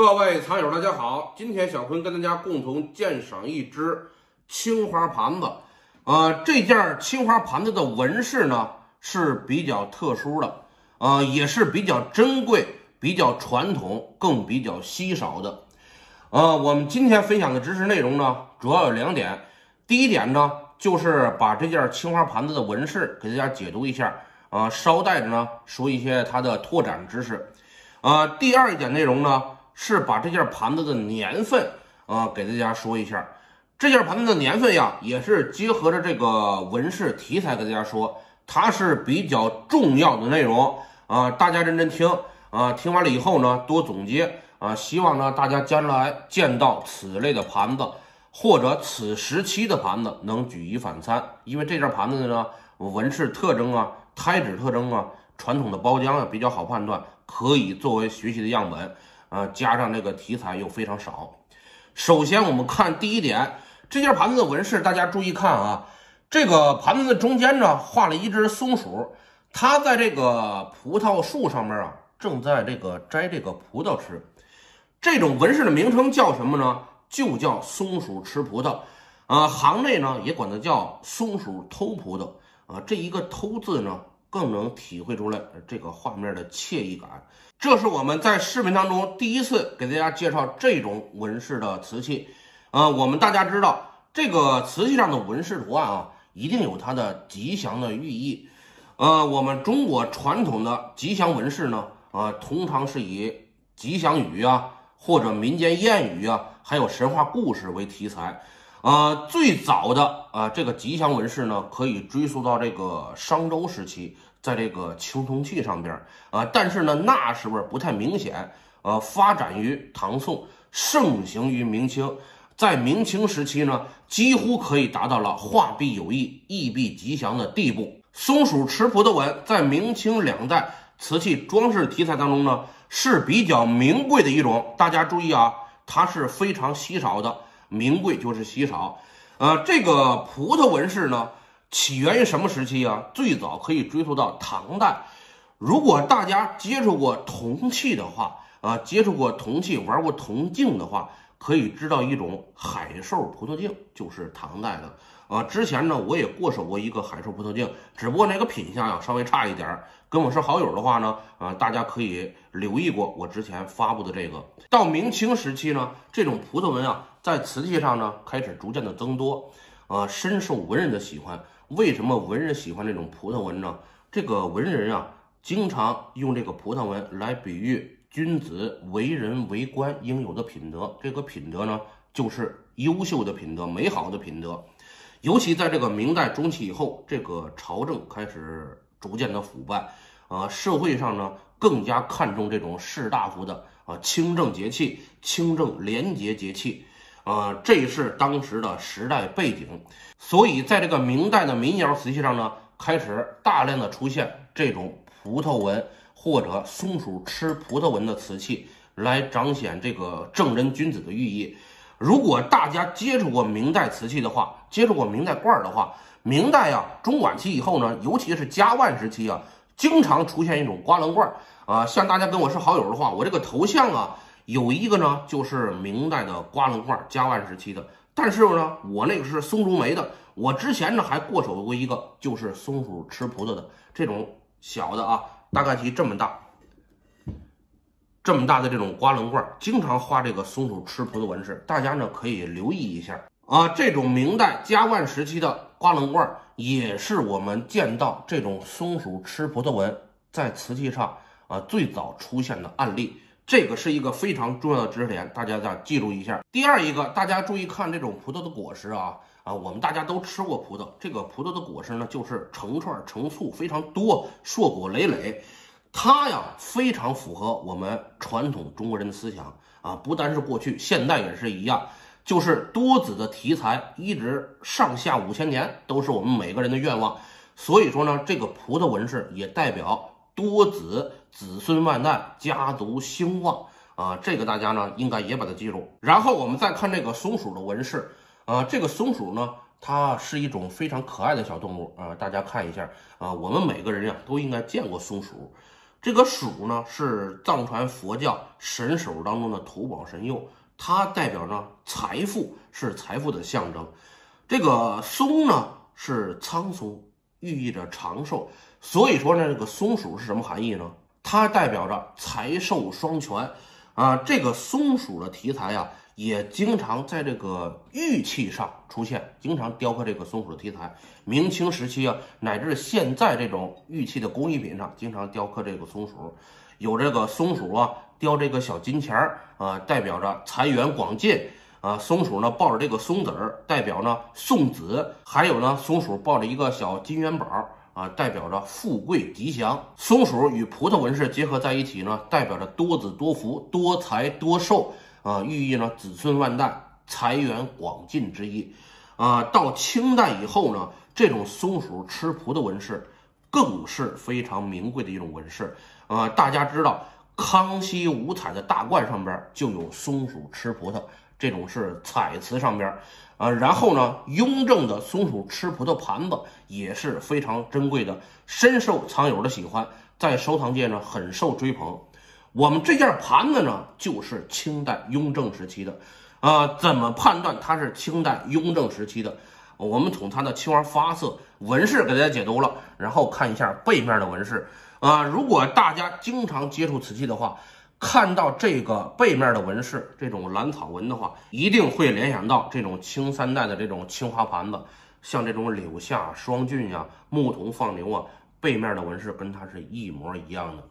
各位藏友，大家好！今天小坤跟大家共同鉴赏一只青花盘子。呃，这件青花盘子的纹饰呢是比较特殊的，呃，也是比较珍贵、比较传统、更比较稀少的。呃，我们今天分享的知识内容呢，主要有两点。第一点呢，就是把这件青花盘子的纹饰给大家解读一下，啊，捎带着呢说一些它的拓展知识。呃，第二一点内容呢。是把这件盘子的年份啊给大家说一下，这件盘子的年份呀，也是结合着这个纹饰题材给大家说，它是比较重要的内容啊，大家认真听啊，听完了以后呢，多总结啊，希望呢大家将来见到此类的盘子或者此时期的盘子能举一反三，因为这件盘子呢纹饰特征啊、胎质特征啊、传统的包浆啊比较好判断，可以作为学习的样本。啊，加上这个题材又非常少。首先，我们看第一点，这件盘子的纹饰，大家注意看啊，这个盘子的中间呢画了一只松鼠，它在这个葡萄树上面啊，正在这个摘这个葡萄吃。这种纹饰的名称叫什么呢？就叫松鼠吃葡萄。啊，行内呢也管它叫松鼠偷葡萄。啊，这一个偷字呢。更能体会出来这个画面的惬意感。这是我们在视频当中第一次给大家介绍这种纹饰的瓷器。呃，我们大家知道，这个瓷器上的纹饰图案啊，一定有它的吉祥的寓意。呃，我们中国传统的吉祥纹饰呢，啊，通常是以吉祥语啊，或者民间谚语啊，还有神话故事为题材。呃，最早的啊，这个吉祥纹饰呢，可以追溯到这个商周时期，在这个青铜器上边啊，但是呢，那时候不太明显。呃，发展于唐宋，盛行于明清，在明清时期呢，几乎可以达到了画必有意，意必吉祥的地步。松鼠吃葡萄纹在明清两代瓷器装饰题材当中呢，是比较名贵的一种。大家注意啊，它是非常稀少的。名贵就是稀少，呃，这个葡萄纹饰呢，起源于什么时期啊？最早可以追溯到唐代。如果大家接触过铜器的话，啊，接触过铜器、玩过铜镜的话，可以知道一种海兽葡萄镜，就是唐代的。啊，之前呢，我也过手过一个海兽葡萄镜，只不过那个品相呀稍微差一点儿。跟我是好友的话呢，啊，大家可以留意过我之前发布的这个。到明清时期呢，这种葡萄纹啊，在瓷器上呢开始逐渐的增多，啊，深受文人的喜欢。为什么文人喜欢这种葡萄纹呢？这个文人啊，经常用这个葡萄纹来比喻君子为人为官应有的品德。这个品德呢，就是优秀的品德，美好的品德。尤其在这个明代中期以后，这个朝政开始逐渐的腐败，啊，社会上呢更加看重这种士大夫的啊清正节气、清正廉洁节气，啊，这是当时的时代背景。所以在这个明代的民窑瓷器上呢，开始大量的出现这种葡萄纹或者松鼠吃葡萄纹的瓷器，来彰显这个正人君子的寓意。如果大家接触过明代瓷器的话，接触过明代罐儿的话，明代啊中晚期以后呢，尤其是嘉万时期啊，经常出现一种瓜棱罐儿啊。像大家跟我是好友的话，我这个头像啊有一个呢，就是明代的瓜棱罐儿，嘉万时期的。但是呢，我那个是松竹梅的。我之前呢还过手过一个，就是松鼠吃葡萄的这种小的啊，大概其这么大。这么大的这种瓜棱罐，经常画这个松鼠吃葡萄纹饰，大家呢可以留意一下啊。这种明代嘉万时期的瓜棱罐，也是我们见到这种松鼠吃葡萄纹在瓷器上啊最早出现的案例。这个是一个非常重要的知识点，大家再记住一下。第二一个，大家注意看这种葡萄的果实啊啊，我们大家都吃过葡萄，这个葡萄的果实呢就是成串成簇，非常多，硕果累累。它呀非常符合我们传统中国人的思想啊，不单是过去，现代也是一样，就是多子的题材，一直上下五千年都是我们每个人的愿望。所以说呢，这个葡萄纹饰也代表多子，子孙万代，家族兴旺啊。这个大家呢应该也把它记住。然后我们再看这个松鼠的纹饰啊，这个松鼠呢，它是一种非常可爱的小动物啊，大家看一下啊，我们每个人呀都应该见过松鼠。这个鼠呢是藏传佛教神兽当中的头宝神佑，它代表着财富，是财富的象征。这个松呢是苍松，寓意着长寿。所以说呢，这个松鼠是什么含义呢？它代表着财寿双全啊。这个松鼠的题材啊。也经常在这个玉器上出现，经常雕刻这个松鼠的题材。明清时期啊，乃至现在这种玉器的工艺品上，经常雕刻这个松鼠，有这个松鼠啊，雕这个小金钱儿啊，代表着财源广进啊。松鼠呢抱着这个松子儿，代表呢送子。还有呢，松鼠抱着一个小金元宝啊，代表着富贵吉祥。松鼠与葡萄纹饰结合在一起呢，代表着多子多福、多财多寿。啊，寓意呢子孙万代、财源广进之意。啊，到清代以后呢，这种松鼠吃葡萄纹饰更是非常名贵的一种纹饰。啊，大家知道康熙五彩的大罐上边就有松鼠吃葡萄，这种是彩瓷上边。啊，然后呢，雍正的松鼠吃葡萄盘子也是非常珍贵的，深受藏友的喜欢，在收藏界呢很受追捧。我们这件盘子呢，就是清代雍正时期的，啊，怎么判断它是清代雍正时期的？我们从它的青花发色纹饰给大家解读了，然后看一下背面的纹饰，啊，如果大家经常接触瓷器的话，看到这个背面的纹饰，这种蓝草纹的话，一定会联想到这种清三代的这种青花盘子，像这种柳下双骏呀、牧童放牛啊，背面的纹饰跟它是一模一样的。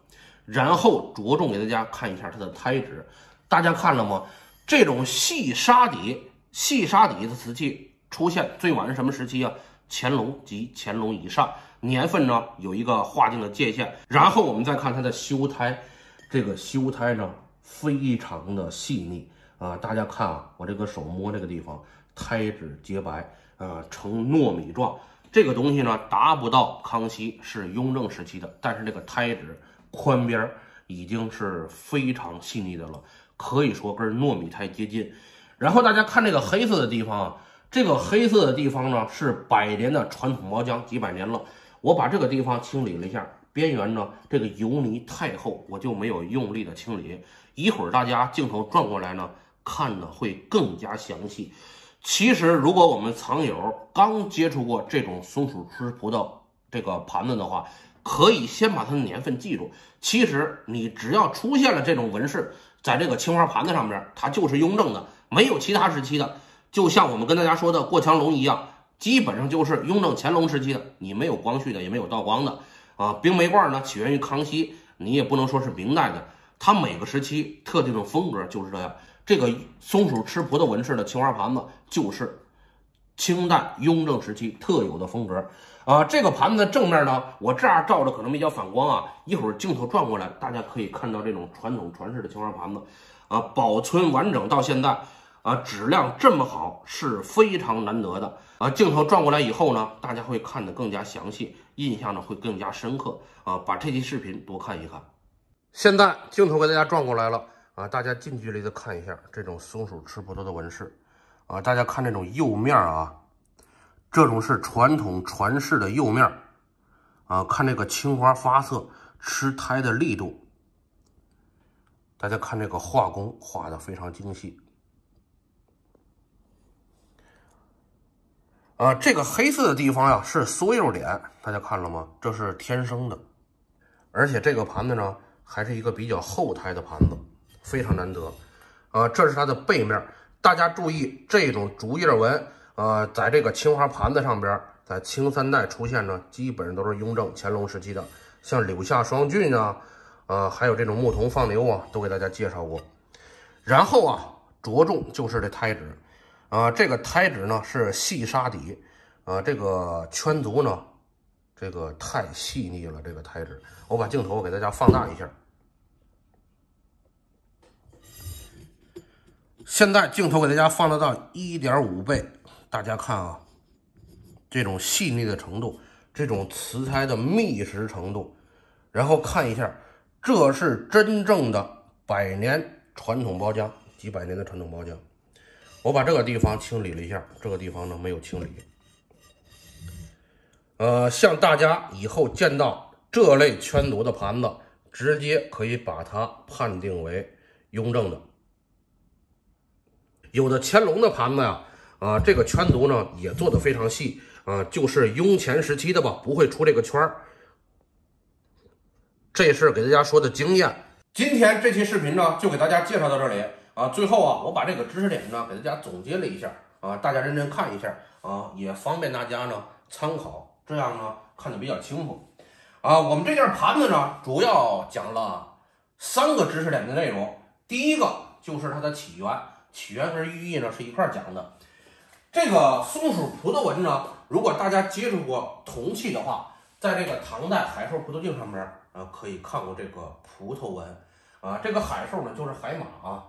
然后着重给大家看一下它的胎质，大家看了吗？这种细沙底、细沙底的瓷器出现最晚是什么时期啊？乾隆及乾隆以上，年份呢有一个划定的界限。然后我们再看它的修胎，这个修胎呢非常的细腻啊！大家看啊，我这个手摸这个地方，胎质洁白啊，呈糯米状。这个东西呢达不到康熙，是雍正时期的，但是这个胎质。宽边已经是非常细腻的了，可以说跟糯米胎接近。然后大家看这个黑色的地方啊，这个黑色的地方呢是百年的传统毛浆，几百年了。我把这个地方清理了一下，边缘呢这个油泥太厚，我就没有用力的清理。一会儿大家镜头转过来呢，看的会更加详细。其实如果我们藏友刚接触过这种松鼠吃葡萄这个盘子的话，可以先把它的年份记住。其实你只要出现了这种纹饰，在这个青花盘子上边，它就是雍正的，没有其他时期的。就像我们跟大家说的过墙龙一样，基本上就是雍正、乾隆时期的。你没有光绪的，也没有道光的啊。冰梅罐呢，起源于康熙，你也不能说是明代的。它每个时期特定的风格就是这样。这个松鼠吃葡萄纹饰的青花盘子，就是清代雍正时期特有的风格。啊，这个盘子的正面呢，我这样照着可能比较反光啊。一会儿镜头转过来，大家可以看到这种传统传世的青花盘子，啊，保存完整到现在，啊，质量这么好是非常难得的。啊，镜头转过来以后呢，大家会看得更加详细，印象呢会更加深刻。啊，把这期视频多看一看。现在镜头给大家转过来了，啊，大家近距离的看一下这种松鼠吃葡萄的纹饰，啊，大家看这种釉面啊。这种是传统传世的釉面啊，看这个青花发色，吃胎的力度，大家看这个画工画的非常精细啊。这个黑色的地方呀是缩釉点，大家看了吗？这是天生的，而且这个盘子呢还是一个比较厚胎的盘子，非常难得啊。这是它的背面，大家注意这种竹叶纹。呃，在这个青花盘子上边，在清三代出现呢，基本上都是雍正、乾隆时期的，像柳下双骏啊，呃，还有这种牧童放牛啊，都给大家介绍过。然后啊，着重就是这胎质，啊，这个胎质呢是细沙底，啊，这个圈足呢，这个太细腻了，这个胎质，我把镜头给大家放大一下。现在镜头给大家放大到一点五倍。大家看啊，这种细腻的程度，这种瓷胎的密实程度，然后看一下，这是真正的百年传统包浆，几百年的传统包浆。我把这个地方清理了一下，这个地方呢没有清理。呃，像大家以后见到这类圈足的盘子，直接可以把它判定为雍正的。有的乾隆的盘子呀，啊，这个圈足呢也做的非常细啊，就是雍乾时期的吧，不会出这个圈儿。这是给大家说的经验。今天这期视频呢，就给大家介绍到这里啊。最后啊，我把这个知识点呢给大家总结了一下啊，大家认真看一下啊，也方便大家呢参考，这样呢看得比较清楚啊。我们这件盘子呢，主要讲了三个知识点的内容。第一个就是它的起源，起源和寓意呢是一块讲的。这个松鼠葡萄纹呢，如果大家接触过铜器的话，在这个唐代海兽葡萄镜上面。啊，可以看过这个葡萄纹啊，这个海兽呢就是海马啊。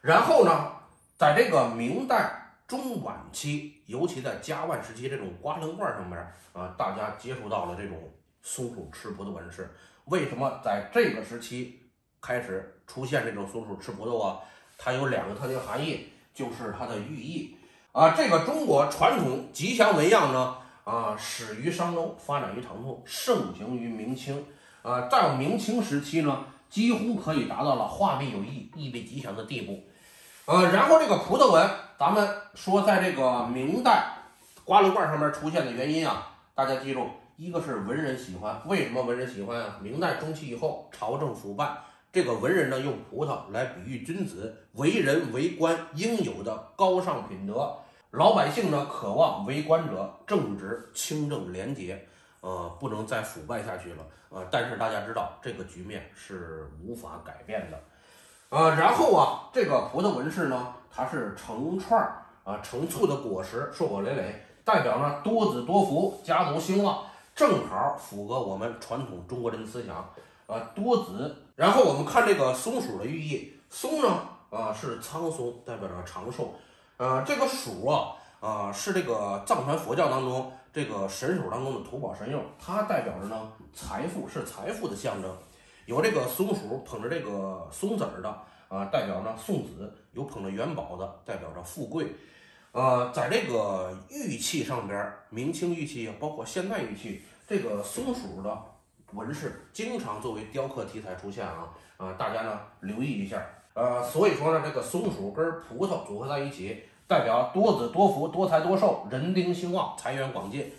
然后呢，在这个明代中晚期，尤其在嘉万时期，这种瓜棱罐上面啊，大家接触到了这种松鼠吃葡萄纹饰。为什么在这个时期开始出现这种松鼠吃葡萄啊？它有两个特定含义，就是它的寓意啊。这个中国传统吉祥纹样呢，啊，始于商周，发展于唐宋，盛行于明清。啊，在明清时期呢，几乎可以达到了画壁有意、意味吉祥的地步。呃，然后这个葡萄纹，咱们说在这个明代瓜棱罐上面出现的原因啊，大家记住，一个是文人喜欢。为什么文人喜欢啊？明代中期以后，朝政腐败，这个文人呢用葡萄来比喻君子为人为官应有的高尚品德，老百姓呢渴望为官者正直、清正、廉洁。呃，不能再腐败下去了，呃，但是大家知道这个局面是无法改变的，呃，然后啊，这个葡萄纹饰呢，它是成串儿啊，成簇的果实，硕果累累，代表呢多子多福，家族兴旺，正好符合我们传统中国人的思想，啊，多子。然后我们看这个松鼠的寓意，松呢，啊，是苍松，代表着长寿，呃，这个鼠啊，啊，是这个藏传佛教当中。这个神手当中的土宝神用，它代表着呢财富，是财富的象征。有这个松鼠捧着这个松子儿的啊，代表呢送子；有捧着元宝的，代表着富贵。呃，在这个玉器上边，明清玉器包括现代玉器，这个松鼠的纹饰经常作为雕刻题材出现啊啊，大家呢留意一下。呃，所以说呢，这个松鼠跟葡萄组合在一起。代表多子多福、多财多寿、人丁兴旺、财源广进。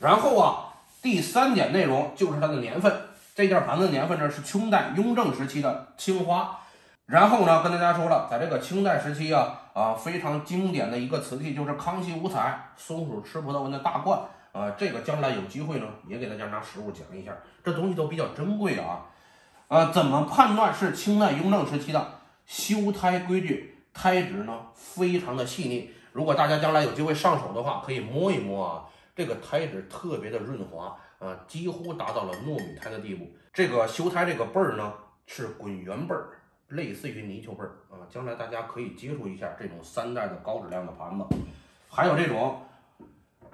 然后啊，第三点内容就是它的年份。这件盘子年份呢是清代雍正时期的青花。然后呢，跟大家说了，在这个清代时期啊啊，非常经典的一个瓷器就是康熙五彩松鼠吃葡萄纹的大罐啊。这个将来有机会呢，也给大家拿实物讲一下。这东西都比较珍贵啊。呃，怎么判断是清代雍正时期的修胎规矩？胎质呢非常的细腻，如果大家将来有机会上手的话，可以摸一摸啊，这个胎质特别的润滑啊，几乎达到了糯米胎的地步。这个修胎这个辈儿呢是滚圆辈儿，类似于泥鳅辈儿啊，将来大家可以接触一下这种三代的高质量的盘子，还有这种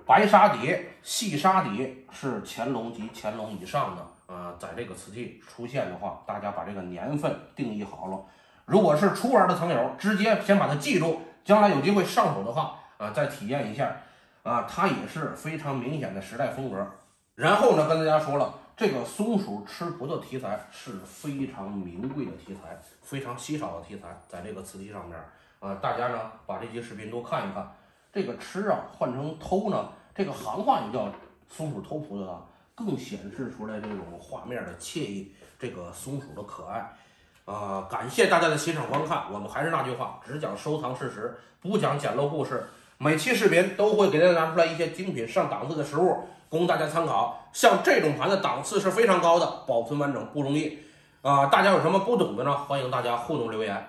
白沙底、细沙底是乾隆及乾隆以上的呃，在这个瓷器出现的话，大家把这个年份定义好了。如果是初玩的藏友，直接先把它记住，将来有机会上手的话，啊，再体验一下，啊，它也是非常明显的时代风格。然后呢，跟大家说了，这个松鼠吃葡萄题材是非常名贵的题材，非常稀少的题材，在这个瓷器上面，啊，大家呢把这些视频多看一看。这个吃啊，换成偷呢，这个行话也叫松鼠偷葡萄啊，更显示出来这种画面的惬意，这个松鼠的可爱。啊，感谢大家的欣赏观看。我们还是那句话，只讲收藏事实，不讲简陋故事。每期视频都会给大家拿出来一些精品上档次的实物，供大家参考。像这种盘的档次是非常高的，保存完整不容易。啊，大家有什么不懂的呢？欢迎大家互动留言。